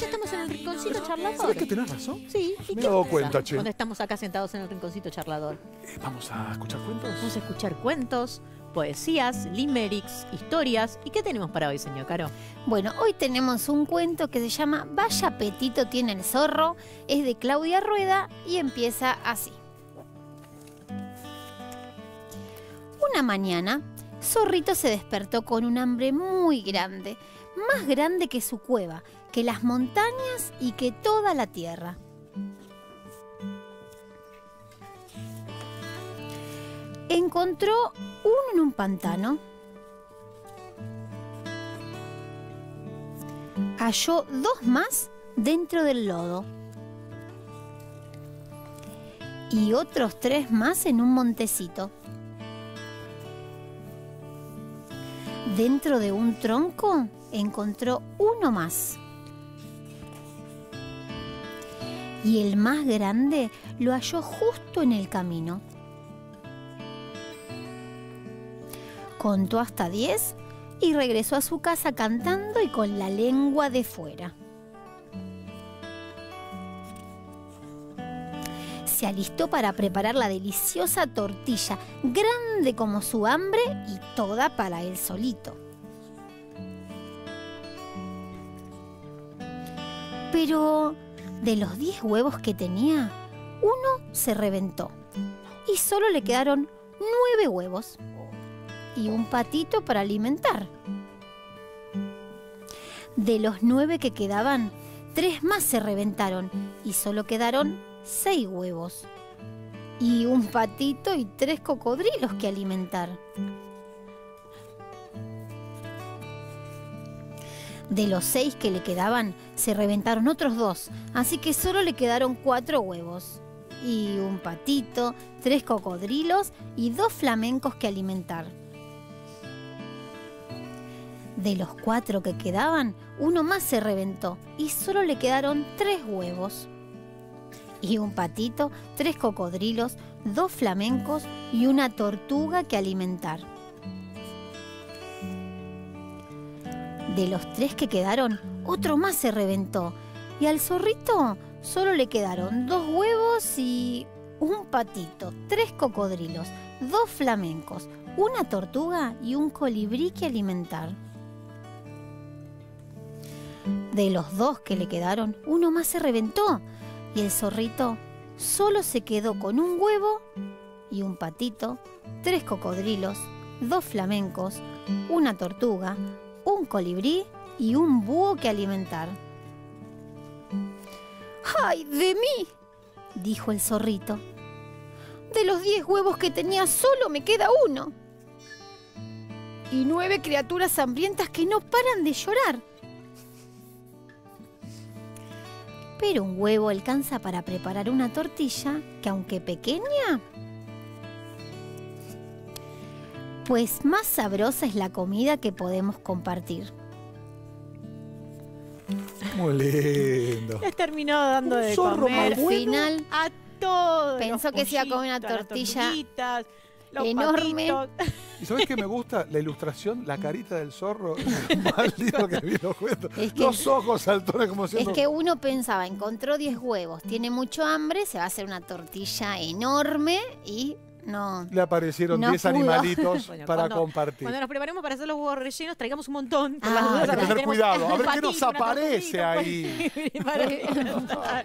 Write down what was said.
ya estamos en el rinconcito charlador. ¿Sabes que tenés razón? Sí, ¿y Me he dado cuenta, che. Cuando estamos acá sentados en el rinconcito charlador. Eh, Vamos a escuchar cuentos. Vamos a escuchar cuentos, poesías, limericks, historias. ¿Y qué tenemos para hoy, señor Caro? Bueno, hoy tenemos un cuento que se llama Vaya apetito tiene el zorro, es de Claudia Rueda y empieza así. Una mañana, Zorrito se despertó con un hambre muy grande, más grande que su cueva, que las montañas y que toda la tierra. Encontró uno en un pantano halló dos más dentro del lodo y otros tres más en un montecito. Dentro de un tronco encontró uno más. Y el más grande lo halló justo en el camino. Contó hasta diez y regresó a su casa cantando y con la lengua de fuera. Se alistó para preparar la deliciosa tortilla, grande como su hambre y toda para él solito. Pero de los 10 huevos que tenía, uno se reventó y solo le quedaron nueve huevos y un patito para alimentar. De los nueve que quedaban, tres más se reventaron y solo quedaron seis huevos. Y un patito y tres cocodrilos que alimentar. De los seis que le quedaban, se reventaron otros dos, así que solo le quedaron cuatro huevos. Y un patito, tres cocodrilos y dos flamencos que alimentar. De los cuatro que quedaban, uno más se reventó y solo le quedaron tres huevos. Y un patito, tres cocodrilos, dos flamencos y una tortuga que alimentar. De los tres que quedaron, otro más se reventó y al zorrito solo le quedaron dos huevos y un patito, tres cocodrilos, dos flamencos, una tortuga y un colibrí que alimentar. De los dos que le quedaron, uno más se reventó y el zorrito solo se quedó con un huevo y un patito, tres cocodrilos, dos flamencos, una tortuga, un colibrí y un búho que alimentar. ¡Ay, de mí! dijo el zorrito. De los diez huevos que tenía solo me queda uno. Y nueve criaturas hambrientas que no paran de llorar. pero un huevo alcanza para preparar una tortilla que aunque pequeña, pues más sabrosa es la comida que podemos compartir. Muy lindo. Les terminó dando Un de zorro comer más bueno. Al final a todos. Pensó los que se iba a comer una tortilla enorme. patitos. ¿Y sabes qué me gusta? La ilustración, la carita del zorro. Más lindo que vi los cuentos. Es que- Los ojos saltones como es siendo. que uno pensaba, encontró 10 huevos, tiene mucho hambre, se va a hacer una tortilla enorme y no. Le aparecieron No 10 pudo. animalitos Bueno, para cuando- compartir. Cuando nos preparemos para hacer los huevos rellenos, traigamos un montón. por Ah, las dudas, hay que a ver si tener tenemos cuidado, a un ver qué nos una aparece tortuguita, ahí. para-